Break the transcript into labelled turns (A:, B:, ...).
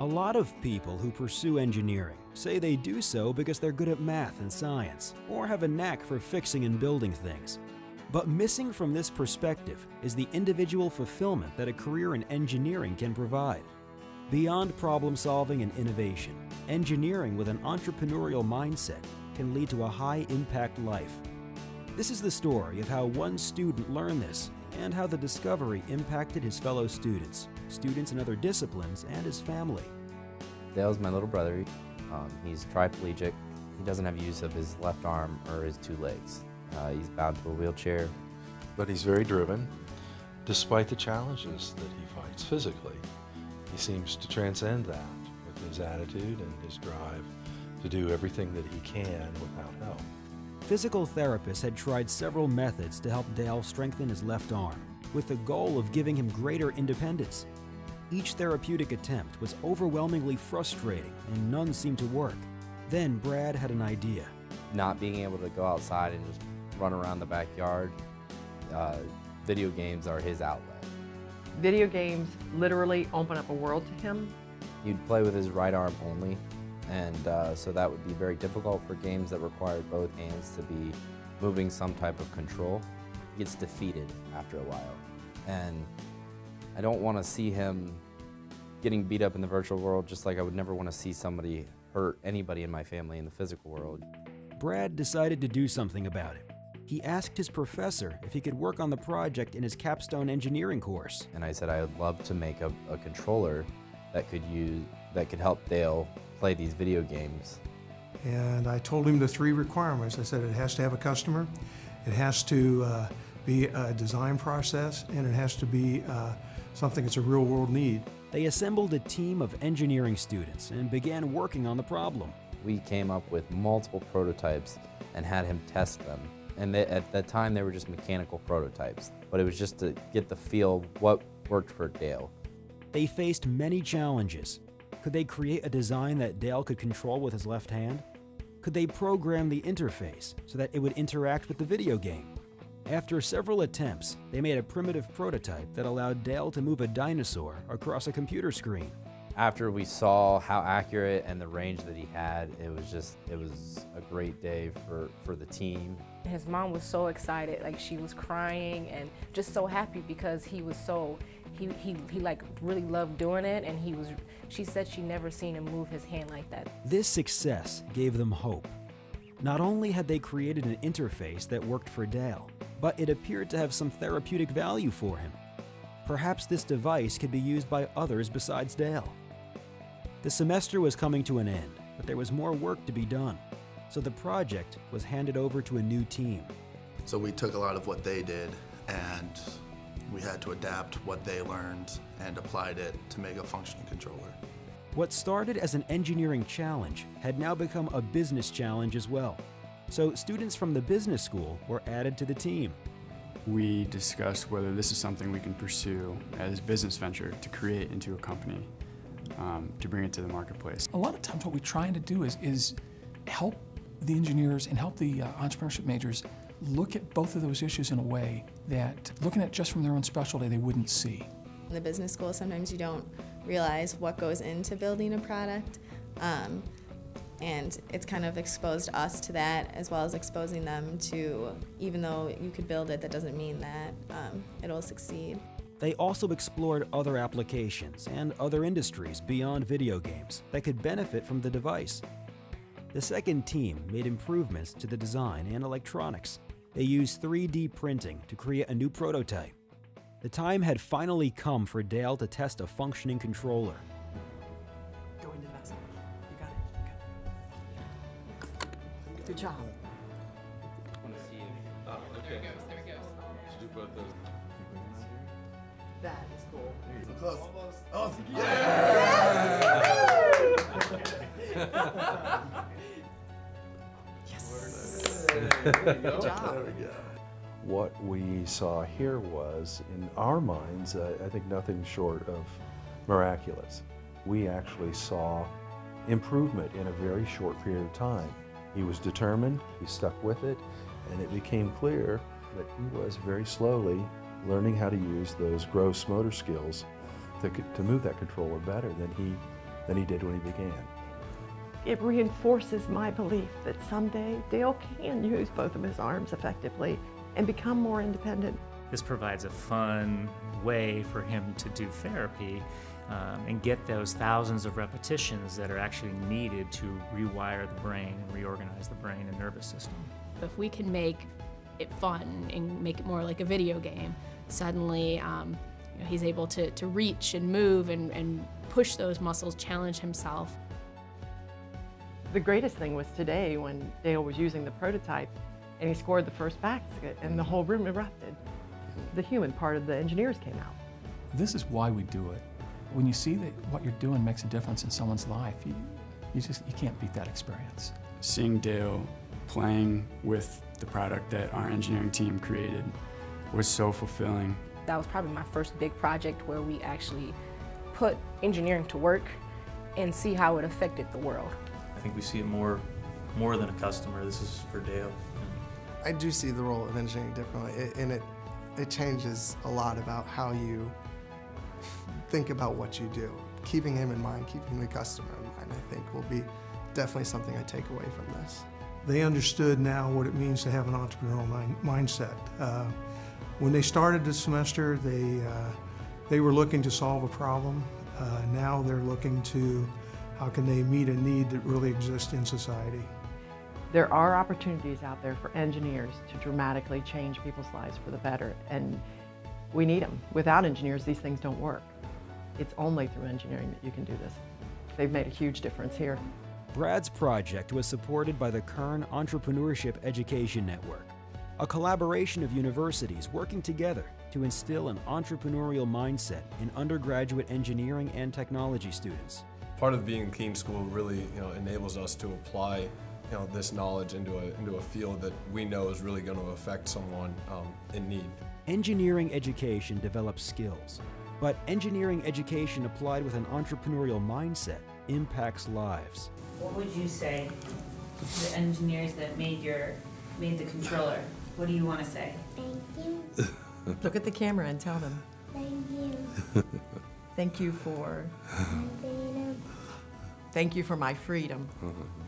A: A lot of people who pursue engineering say they do so because they're good at math and science, or have a knack for fixing and building things. But missing from this perspective is the individual fulfillment that a career in engineering can provide. Beyond problem solving and innovation, engineering with an entrepreneurial mindset can lead to a high impact life. This is the story of how one student learned this and how the discovery impacted his fellow students, students in other disciplines, and his family.
B: Dale's my little brother. Um, he's triplegic. He doesn't have use of his left arm or his two legs. Uh, he's bound to a wheelchair.
C: But he's very driven, despite the challenges that he fights physically. He seems to transcend that with his attitude and his drive to do everything that he can without help.
A: Physical therapists had tried several methods to help Dale strengthen his left arm, with the goal of giving him greater independence. Each therapeutic attempt was overwhelmingly frustrating and none seemed to work. Then Brad had an idea.
B: Not being able to go outside and just run around the backyard, uh, video games are his outlet.
D: Video games literally open up a world to him.
B: He'd play with his right arm only, and uh, so that would be very difficult for games that required both hands to be moving some type of control. He gets defeated after a while, and I don't want to see him getting beat up in the virtual world just like I would never want to see somebody hurt anybody in my family in the physical world.
A: Brad decided to do something about it. He asked his professor if he could work on the project in his capstone engineering course.
B: And I said I'd love to make a, a controller that could use that could help Dale play these video games.
E: And I told him the three requirements. I said it has to have a customer, it has to uh, be a design process, and it has to be uh, something that's a real world need.
A: They assembled a team of engineering students and began working on the problem.
B: We came up with multiple prototypes and had him test them. And they, at that time, they were just mechanical prototypes, but it was just to get the feel of what worked for Dale.
A: They faced many challenges. Could they create a design that Dale could control with his left hand? Could they program the interface so that it would interact with the video game? After several attempts, they made a primitive prototype that allowed Dale to move a dinosaur across a computer screen.
B: After we saw how accurate and the range that he had, it was just, it was a great day for, for the team.
F: His mom was so excited, like she was crying and just so happy because he was so, he, he, he like really loved doing it and he was, she said she never seen him move his hand like that.
A: This success gave them hope. Not only had they created an interface that worked for Dale, but it appeared to have some therapeutic value for him. Perhaps this device could be used by others besides Dale. The semester was coming to an end, but there was more work to be done, so the project was handed over to a new team.
G: So we took a lot of what they did and we had to adapt what they learned and applied it to make a functioning controller.
A: What started as an engineering challenge had now become a business challenge as well. So students from the business school were added to the team.
H: We discussed whether this is something we can pursue as a business venture to create into a company um, to bring it to the marketplace.
I: A lot of times what we're trying to do is, is help the engineers and help the uh, entrepreneurship majors look at both of those issues in a way that looking at just from their own specialty they wouldn't see.
J: In the business school, sometimes you don't realize what goes into building a product. Um, and it's kind of exposed us to that as well as exposing them to even though you could build it that doesn't mean that um, it'll succeed.
A: They also explored other applications and other industries beyond video games that could benefit from the device. The second team made improvements to the design and electronics. They used 3d printing to create a new prototype. The time had finally come for dale to test a functioning controller
D: Good job.
C: Oh, okay. There he goes, there he goes. Should do both those.
D: That is cool.
G: So close. Oh,
D: yeah!
C: yes!
D: Good job.
C: There we go. What we saw here was, in our minds, uh, I think nothing short of miraculous. We actually saw improvement in a very short period of time. He was determined, he stuck with it, and it became clear that he was very slowly learning how to use those gross motor skills to, to move that controller better than he than he did when he began.
D: It reinforces my belief that someday Dale can use both of his arms effectively and become more independent.
K: This provides a fun way for him to do therapy um, and get those thousands of repetitions that are actually needed to rewire the brain and reorganize the brain and nervous system.
L: If we can make it fun and make it more like a video game, suddenly um, you know, he's able to, to reach and move and, and push those muscles, challenge himself.
D: The greatest thing was today when Dale was using the prototype and he scored the first basket and the whole room erupted. The human part of the engineers came out.
I: This is why we do it. When you see that what you're doing makes a difference in someone's life, you, you just you can't beat that experience.
H: Seeing Dale playing with the product that our engineering team created was so fulfilling.
F: That was probably my first big project where we actually put engineering to work and see how it affected the world.
M: I think we see it more, more than a customer. This is for Dale.
N: I do see the role of engineering differently, it, and it it changes a lot about how you think about what you do. Keeping him in mind, keeping the customer in mind, I think will be definitely something I take away from this.
E: They understood now what it means to have an entrepreneurial mind, mindset. Uh, when they started this semester, they, uh, they were looking to solve a problem. Uh, now they're looking to how can they meet a need that really exists in society.
D: There are opportunities out there for engineers to dramatically change people's lives for the better, and we need them. Without engineers, these things don't work. It's only through engineering that you can do this. They've made a huge difference here.
A: Brad's project was supported by the Kern Entrepreneurship Education Network, a collaboration of universities working together to instill an entrepreneurial mindset in undergraduate engineering and technology students.
O: Part of being in KEEN School really you know, enables us to apply you know, this knowledge into a, into a field that we know is really going to affect someone um, in need.
A: Engineering education develops skills, but engineering education applied with an entrepreneurial mindset impacts lives.
P: What would you say to the engineers that made your made the controller? What do you want to say?
Q: Thank you.
D: Look at the camera and tell them.
Q: Thank you.
D: Thank you for. Thank you for my freedom.